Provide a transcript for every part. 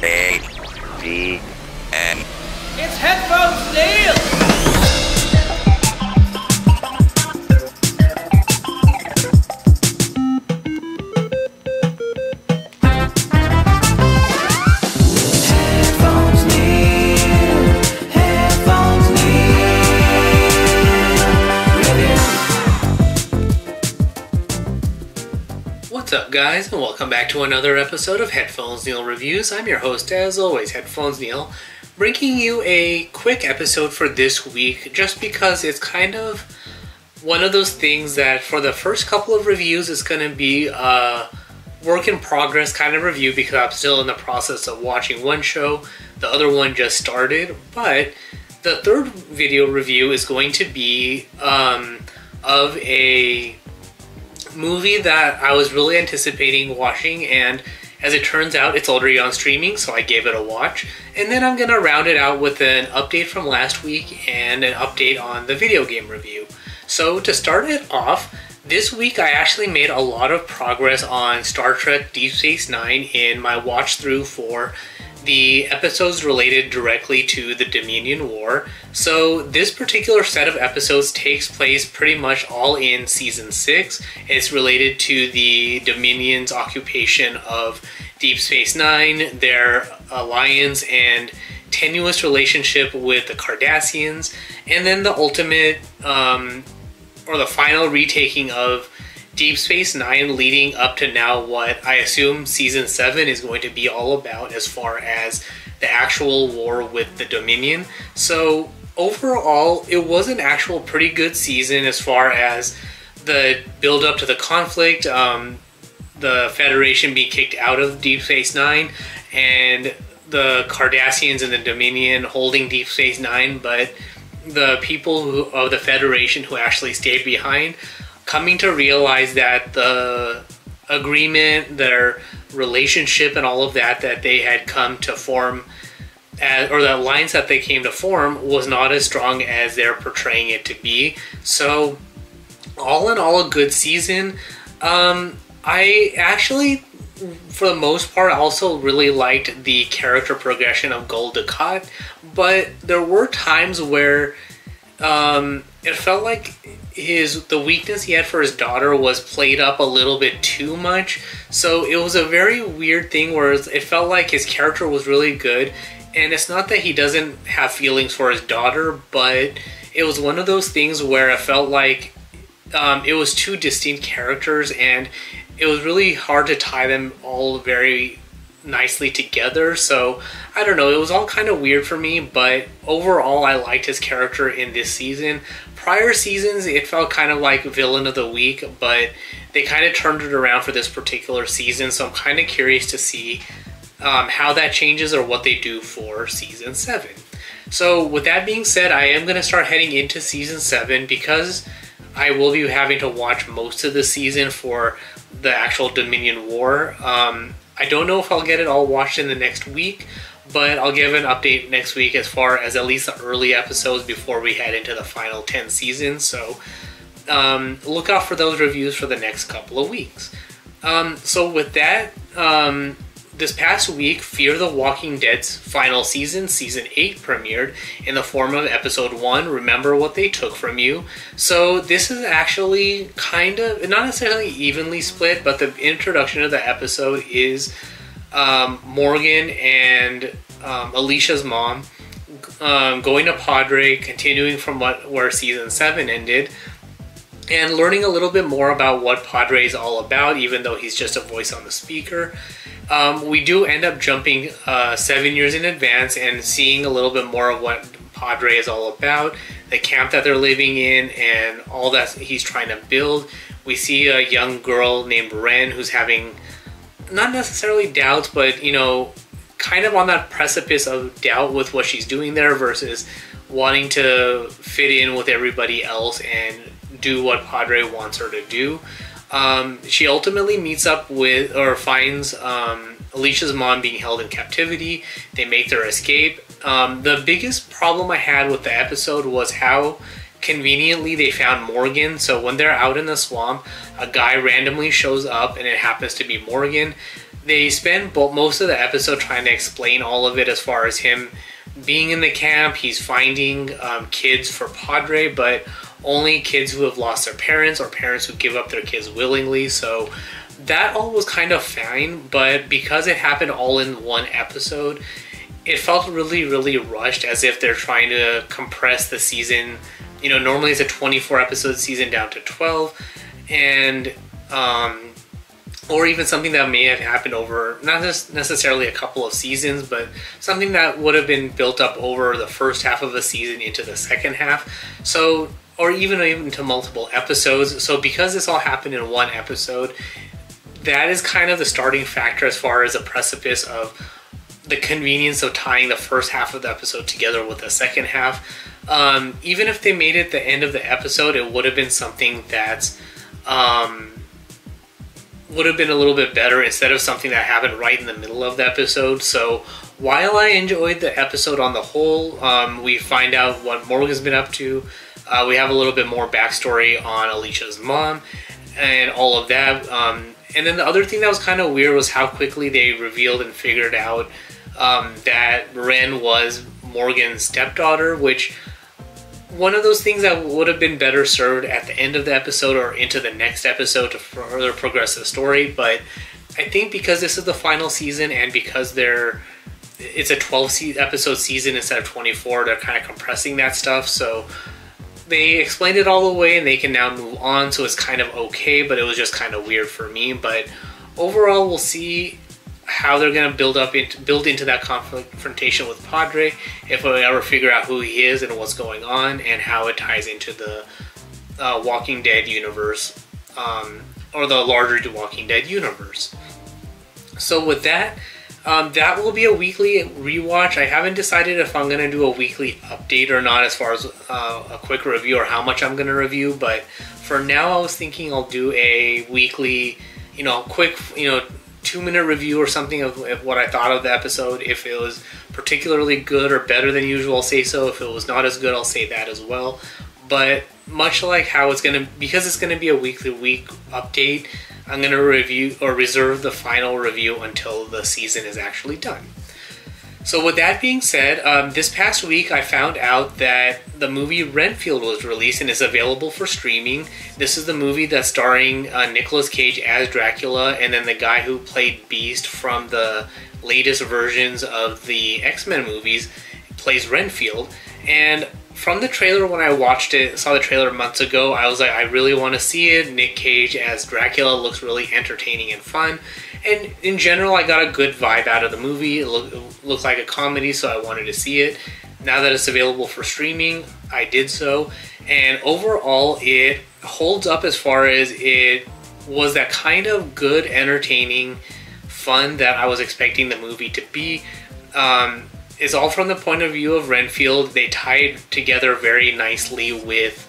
10, 20, guys, and welcome back to another episode of Headphones Neil Reviews. I'm your host, as always, Headphones Neil, bringing you a quick episode for this week just because it's kind of one of those things that for the first couple of reviews is going to be a work in progress kind of review because I'm still in the process of watching one show, the other one just started, but the third video review is going to be um, of a movie that I was really anticipating watching, and as it turns out, it's already on streaming, so I gave it a watch. And then I'm gonna round it out with an update from last week and an update on the video game review. So, to start it off, this week I actually made a lot of progress on Star Trek Deep Space Nine in my watch through for the episodes related directly to the Dominion War. So, this particular set of episodes takes place pretty much all in season 6. It's related to the Dominion's occupation of Deep Space Nine, their alliance, and tenuous relationship with the Cardassians, and then the ultimate um, or the final retaking of Deep Space Nine leading up to now what I assume season 7 is going to be all about as far as the actual war with the Dominion. So, overall, it was an actual pretty good season as far as the build up to the conflict, um, the Federation being kicked out of Deep Space Nine, and the Cardassians and the Dominion holding Deep Space Nine, but the people who, of the Federation who actually stayed behind coming to realize that the agreement, their relationship, and all of that that they had come to form, as, or the alliance that they came to form, was not as strong as they're portraying it to be. So, all in all, a good season. Um, I actually, for the most part, also really liked the character progression of Gul Dukat, but there were times where um, it felt like his the weakness he had for his daughter was played up a little bit too much. So it was a very weird thing where it felt like his character was really good, and it's not that he doesn't have feelings for his daughter, but it was one of those things where it felt like um, it was two distinct characters, and it was really hard to tie them all very nicely together. So I don't know, it was all kind of weird for me, but overall, I liked his character in this season. Prior seasons, it felt kind of like villain of the week, but they kind of turned it around for this particular season. So I'm kind of curious to see um, how that changes or what they do for season seven. So with that being said, I am going to start heading into season seven because I will be having to watch most of the season for the actual Dominion War. Um, I don't know if I'll get it all watched in the next week, but I'll give an update next week as far as at least the early episodes before we head into the final 10 seasons. So um, look out for those reviews for the next couple of weeks. Um, so, with that, um, this past week, Fear the Walking Dead's final season, season 8, premiered in the form of episode 1, Remember What They Took From You. So, this is actually kind of, not necessarily evenly split, but the introduction of the episode is um, Morgan and um, Alicia's mom um, going to Padre, continuing from what where season 7 ended. And learning a little bit more about what Padre is all about, even though he's just a voice on the speaker. Um, we do end up jumping uh, seven years in advance and seeing a little bit more of what Padre is all about, the camp that they're living in, and all that he's trying to build. We see a young girl named Ren who's having not necessarily doubts, but you know, kind of on that precipice of doubt with what she's doing there versus wanting to fit in with everybody else and do what Padre wants her to do. Um, she ultimately meets up with or finds um, Alicia's mom being held in captivity. They make their escape. Um, the biggest problem I had with the episode was how conveniently they found Morgan. So when they're out in the swamp, a guy randomly shows up and it happens to be Morgan. they spend most of the episode trying to explain all of it as far as him being in the camp. He's finding um, kids for Padre, but only kids who have lost their parents or parents who give up their kids willingly. So that all was kind of fine, but because it happened all in one episode, it felt really, really rushed as if they're trying to compress the season. You know, normally it's a 24 episode season down to 12, and um, or even something that may have happened over not just necessarily a couple of seasons, but something that would have been built up over the first half of a season into the second half. So, or even to multiple episodes. So, because this all happened in one episode, that is kind of the starting factor as far as a precipice of the convenience of tying the first half of the episode together with the second half. Um, even if they made it the end of the episode, it would have been something that um, would have been a little bit better instead of something that happened right in the middle of the episode. So while I enjoyed the episode on the whole, um, we find out what Morgan's been up to. Uh, we have a little bit more backstory on Alicia's mom and all of that. Um, and then the other thing that was kind of weird was how quickly they revealed and figured out um, that Ren was Morgan's stepdaughter, which one of those things that would have been better served at the end of the episode or into the next episode to further progress the story. But I think because this is the final season and because they're it's a 12 episode season instead of 24, they're kind of compressing that stuff. So they explained it all the way and they can now move on. So it's kind of okay, but it was just kind of weird for me. But overall, we'll see how they're going to build up into build into that confrontation with Padre if we ever figure out who he is and what's going on and how it ties into the uh, Walking Dead universe um, or the larger Walking Dead universe. So with that, um, that will be a weekly rewatch. I haven't decided if I'm going to do a weekly update or not as far as uh, a quick review or how much I'm going to review. But for now, I was thinking I'll do a weekly, you know, quick, you know, two minute review or something of, of what I thought of the episode. If it was particularly good or better than usual, I'll say so. If it was not as good, I'll say that as well. But much like how it's gonna, because it's gonna be a weekly week update, I'm gonna review or reserve the final review until the season is actually done. So with that being said, um, this past week I found out that the movie Renfield was released and is available for streaming. This is the movie that's starring uh, Nicolas Cage as Dracula and then the guy who played Beast from the latest versions of the X-Men movies plays Renfield. And from the trailer when I watched it, saw the trailer months ago, I was like, I really want to see it. Nick Cage as Dracula looks really entertaining and fun. And in general, I got a good vibe out of the movie. It, look, it like a comedy, so I wanted to see it. Now that it's available for streaming, I did so. And overall, it holds up as far as it was that kind of good, entertaining fun that I was expecting the movie to be. Um, it's all from the point of view of Renfield. They tied together very nicely with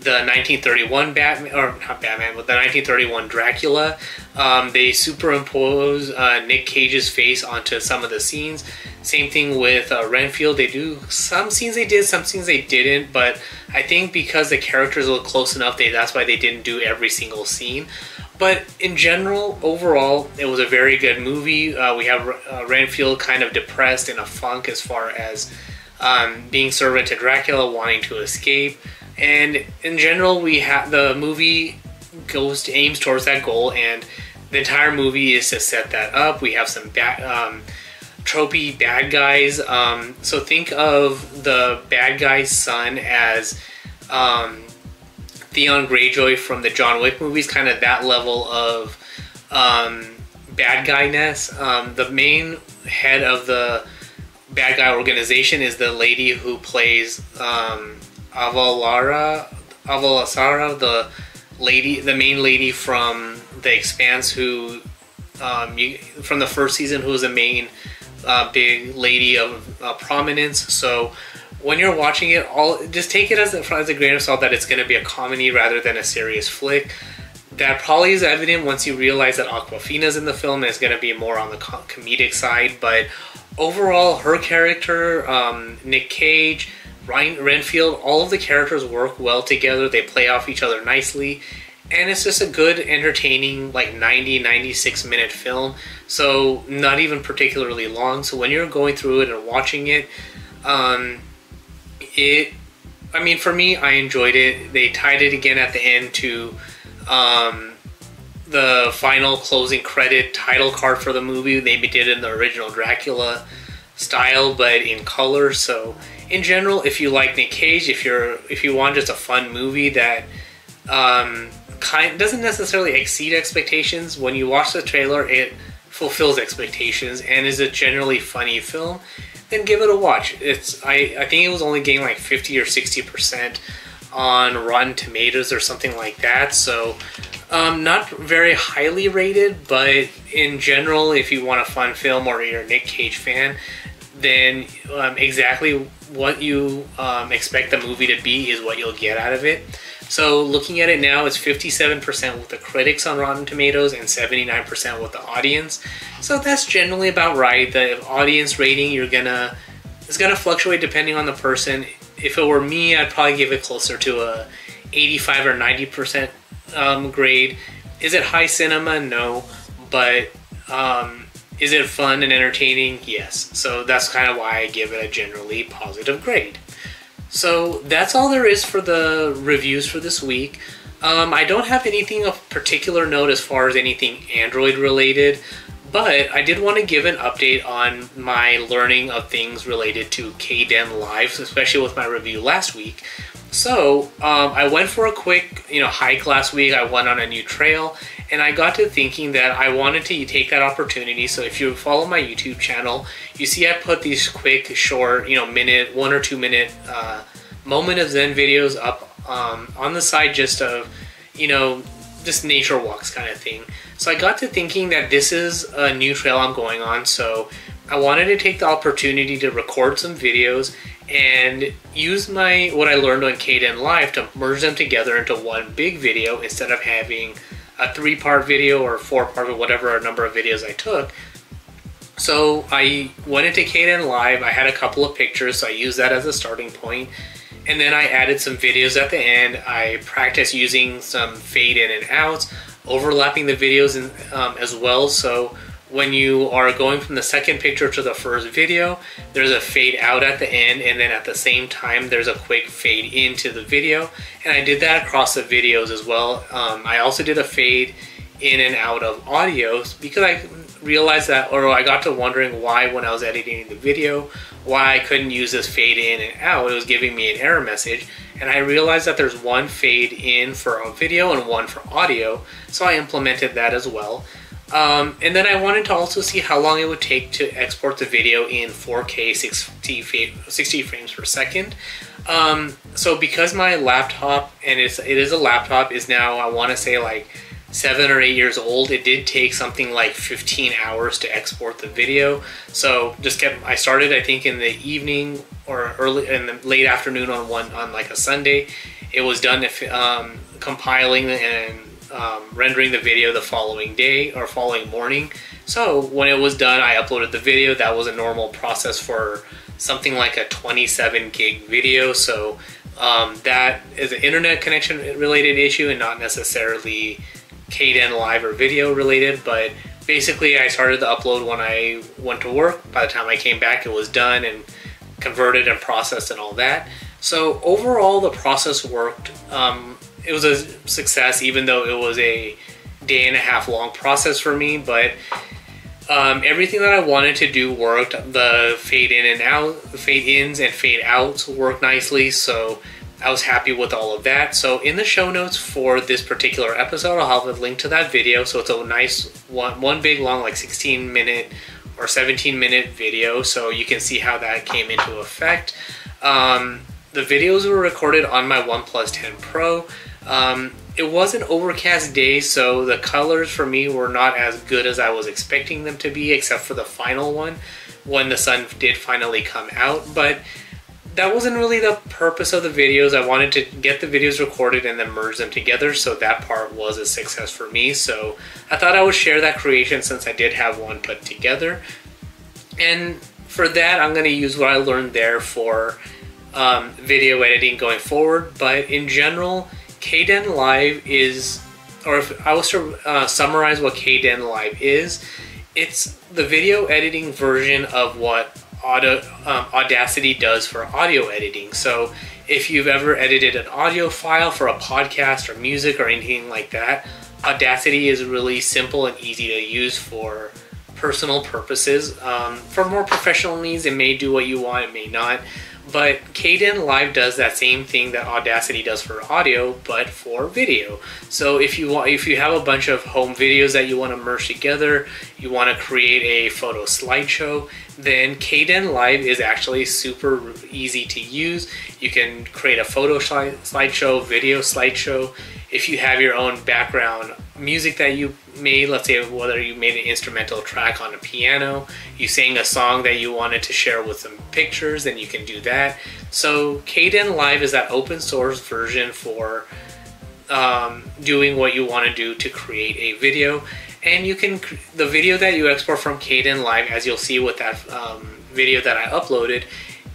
the 1931 Batman, or not Batman, but the 1931 Dracula. Um, they superimpose uh, Nick Cage's face onto some of the scenes. Same thing with uh, Renfield. They do some scenes they did, some scenes they didn't. But I think because the characters look close enough, they that's why they didn't do every single scene. But in general, overall, it was a very good movie. Uh, we have uh, Renfield kind of depressed in a funk as far as um, being servant to Dracula, wanting to escape, and in general, we have the movie goes to, aims towards that goal, and the entire movie is to set that up. We have some bad, um, tropey bad guys. Um, so think of the bad guy's son as um, Theon Greyjoy from the John Wick movies, kind of that level of um, bad guyness. Um, the main head of the bad guy organization is the lady who plays um, Avalara, Avalasara, the lady, the main lady from The Expanse, who um, you, from the first season, who was a main uh, big lady of uh, prominence. So when you're watching it, all just take it as a, as a grain of salt that it's going to be a comedy rather than a serious flick. That probably is evident once you realize that Awkwafina's in the film is going to be more on the co- comedic side. But overall, her character, um, Nick Cage, Ryan Renfield, all of the characters work well together. They play off each other nicely. and it's just a good, entertaining, like 90, 96 minute film. So, not even particularly long. So, when you're going through it and watching it, um, it, I mean, for me, I enjoyed it. They tied it again at the end to um, the final closing credit title card for the movie. They did in the original Dracula style, but in color. So, in general, if you like Nick Cage, if you're if you want just a fun movie that um, kind doesn't necessarily exceed expectations, when you watch the trailer, it fulfills expectations and is a generally funny film. Then give it a watch. It's I I think it was only getting like fifty or sixty percent on Rotten Tomatoes or something like that. So um, not very highly rated, but in general, if you want a fun film or you're a Nick Cage fan, then um, exactly what you um, expect the movie to be is what you'll get out of it. So looking at it now, it's 57% with the critics on Rotten Tomatoes and 79% with the audience. So that's generally about right. The audience rating you're gonna it's gonna fluctuate depending on the person. If it were me, I'd probably give it closer to a 85 or 90% um, grade. Is it high cinema? No, but um, is it fun and entertaining? Yes. So that's kind of why I give it a generally positive grade. So that's all there is for the reviews for this week. Um, I don't have anything of particular note as far as anything Android related, but I did want to give an update on my learning of things related to Kdenlive, especially with my review last week. So um, I went for a quick, you know, hike last week. I went on a new trail, and I got to thinking that I wanted to take that opportunity. So if you follow my YouTube channel, you see I put these quick, short, you know, minute, one or two minute uh, moment of Zen videos up um, on the side, just of, you know, just nature walks kind of thing. So I got to thinking that this is a new trail I'm going on. So I wanted to take the opportunity to record some videos and use my what I learned on Kdenlive to merge them together into one big video instead of having a three part video or four part or whatever number of videos I took. So I went into Kdenlive, I had a couple of pictures, so I used that as a starting point. And then I added some videos at the end. I practiced using some fade in and outs, overlapping the videos in, um, as well. So when you are going from the second picture to the first video, there's a fade out at the end, and then at the same time, there's a quick fade into the video. And I did that across the videos as well. Um, I also did a fade in and out of audios because I realized that, or I got to wondering why when I was editing the video, why I couldn't use this fade in and out. It was giving me an error message. And I realized that there's one fade in for a video and one for audio. So I implemented that as well. Um, and then I wanted to also see how long it would take to export the video in 4K 60, 60 frames per second. Um, so because my laptop, and it's, it is a laptop, is now, I want to say like seven or eight years old, it did take something like 15 hours to export the video. So just kept, I started I think in the evening or early, in the late afternoon on one, on like a Sunday. It was done if, um, compiling and um, rendering the video the following day or following morning. So when it was done, I uploaded the video. That was a normal process for something like a 27 gig video. So um, that is an internet connection related issue and not necessarily Kdenlive or video related. But basically, I started the upload when I went to work. By the time I came back, it was done and converted and processed and all that. So overall, the process worked. Um, it was a success, even though it was a day and a half long process for me. But um, everything that I wanted to do worked. The fade in and out, fade ins and fade outs worked nicely. So I was happy with all of that. So in the show notes for this particular episode, I'll have a link to that video. So it's a nice one, one big long, like 16 minute or 17 minute video. So you can see how that came into effect. Um, the videos were recorded on my OnePlus 10 Pro. Um, it was an overcast day, so the colors for me were not as good as I was expecting them to be, except for the final one when the sun did finally come out. But that wasn't really the purpose of the videos. I wanted to get the videos recorded and then merge them together, so that part was a success for me. So I thought I would share that creation since I did have one put together. And for that, I'm going to use what I learned there for um, video editing going forward. But in general, Kdenlive is or if I was to uh, summarize what Kdenlive is, it's the video editing version of what Auto, um, Audacity does for audio editing. So if you've ever edited an audio file for a podcast or music or anything like that, Audacity is really simple and easy to use for personal purposes. Um, for more professional needs, it may do what you want, it may not. But Kdenlive does that same thing that Audacity does for audio, but for video. So if you want, if you have a bunch of home videos that you want to merge together, you want to create a photo slideshow, then Kdenlive is actually super easy to use. You can create a photo slideshow, video slideshow. If you have your own background music that you made, let's say whether you made an instrumental track on a piano, you sang a song that you wanted to share with some pictures, then you can do that. So Kdenlive is that open source version for um, doing what you want to do to create a video. And you can, the video that you export from Kdenlive, as you'll see with that um, video that I uploaded,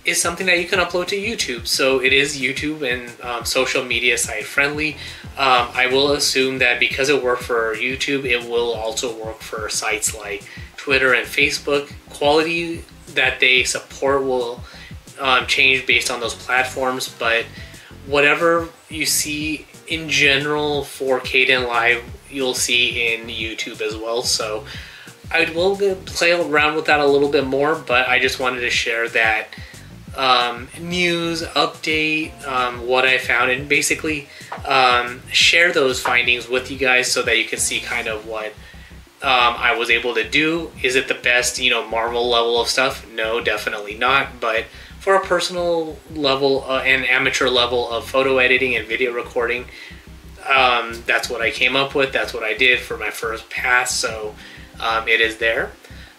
is something that you can upload to YouTube. So it is YouTube and um, social media site friendly. Um, I will assume that because it worked for YouTube, it will also work for sites like Twitter and Facebook. Quality that they support will um, change based on those platforms, but whatever you see in general for Kdenlive, you'll see in YouTube as well. So I will play around with that a little bit more, but I just wanted to share that um, news update, um, what I found, and basically um, share those findings with you guys so that you can see kind of what um, I was able to do. Is it the best, you know, Marvel level of stuff? No, definitely not. But for a personal level uh, and amateur level of photo editing and video recording, um, that's what I came up with. That's what I did for my first pass. So um, it is there.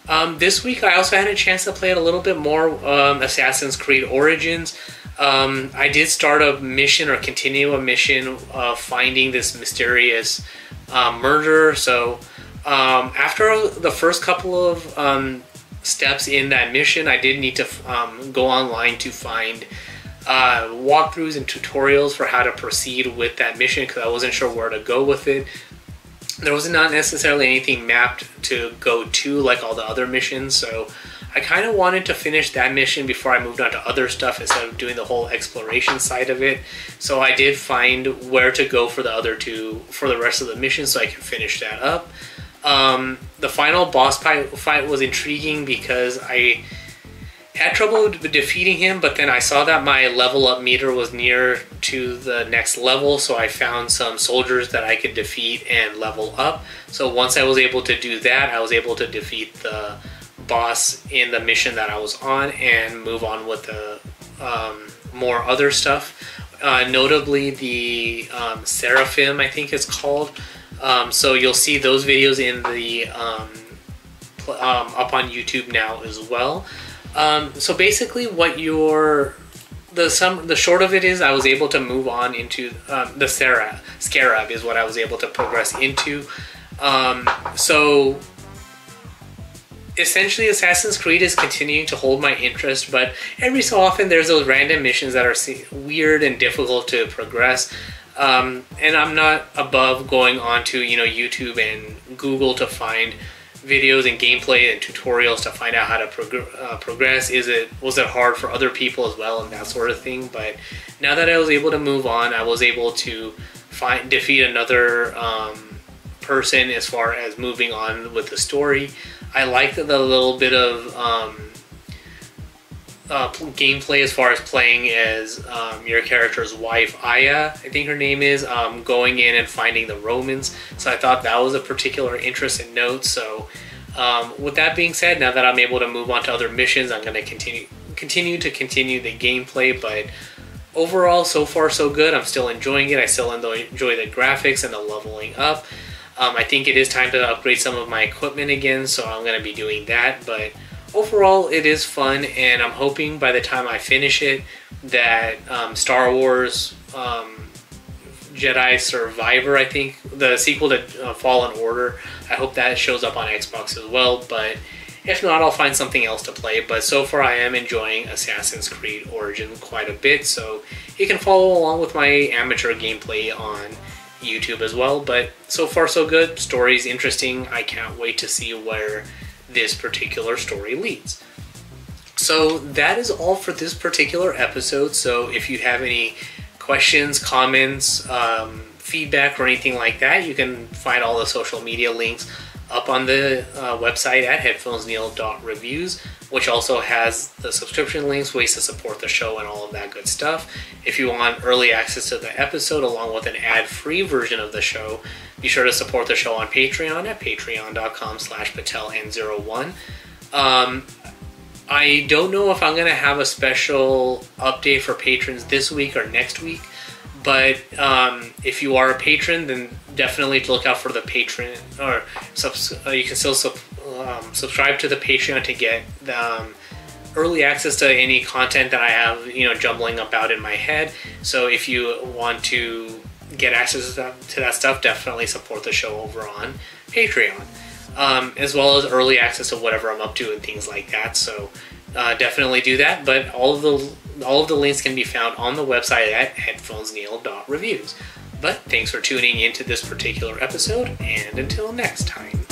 Um, this week, I also had a chance to play it a little bit more um, Assassin's Creed Origins. Um, I did start a mission or continue a mission of finding this mysterious uh, murderer. So, um, after the first couple of um, steps in that mission, I did need to go online to find uh, walkthroughs and tutorials for how to proceed with that mission because I wasn't sure where to go with it there was not necessarily anything mapped to go to like all the other missions so i kind of wanted to finish that mission before i moved on to other stuff instead of doing the whole exploration side of it. So i did find where to go for the other two for the rest of the mission so i can finish that up. Um, the final boss fight was intriguing because i had trouble defeating him, but then I saw that my level up meter was near to the next level, so I found some soldiers that I could defeat and level up. So once I was able to do that, I was able to defeat the boss in the mission that I was on and move on with the um, more other stuff. Uh, notably, the um, Seraphim, I think it's called. Um, so you'll see those videos in the um, um, up on YouTube now as well. Um, so basically, what your the some the short of it is, I was able to move on into um, the Sarah Scarab is what I was able to progress into. Um, so essentially, Assassin's Creed is continuing to hold my interest, but every so often there's those random missions that are weird and difficult to progress. Um, and I'm not above going onto you know YouTube and Google to find videos and gameplay and tutorials to find out how to prog- uh, progress. Is it was it hard for other people as well and that sort of thing? But now that I was able to move on, I was able to find defeat another um, person as far as moving on with the story. I liked the little bit of um, uh, gameplay as far as playing as um, your character's wife, Aya, I think her name is, um, going in and finding the Romans. So I thought that was a particular interest and note. So um, with that being said, now that I'm able to move on to other missions, I'm going to continue continue to continue the gameplay. But overall, so far so good. I'm still enjoying it. I still enjoy the graphics and the leveling up. Um, I think it is time to upgrade some of my equipment again, so I'm going to be doing that. But overall, it is fun, and I'm hoping by the time I finish it that um, Star Wars um, Jedi Survivor, I think, the sequel to uh, Fallen Order, I hope that shows up on Xbox as well. But if not, I'll find something else to play. But so far, I am enjoying Assassin's Creed Origin quite a bit, so you can follow along with my amateur gameplay on YouTube as well. But so far, so good. Story's interesting. I can't wait to see where this particular story leads. So that is all for this particular episode. So if you have any questions, comments, um, feedback, or anything like that, you can find all the social media links up on the uh, website at headphonesneil.reviews, which also has the subscription links, ways to support the show, and all of that good stuff. If you want early access to the episode along with an ad-free version of the show, be sure to support the show on Patreon at patreon.com slash pateln01. Um, I don't know if I'm going to have a special update for patrons this week or next week, but um, if you are a patron, then definitely look out for the patron or subs- uh, you can still sub- um, subscribe to the Patreon to get um, early access to any content that I have, you know, jumbling about in my head. So if you want to get access to that, stuff, definitely support the show over on Patreon um, as well as early access to whatever I'm up to and things like that. So uh, definitely do that. But all of the all of the links can be found on the website at headphonesneil.reviews. But thanks for tuning into this particular episode, and until next time.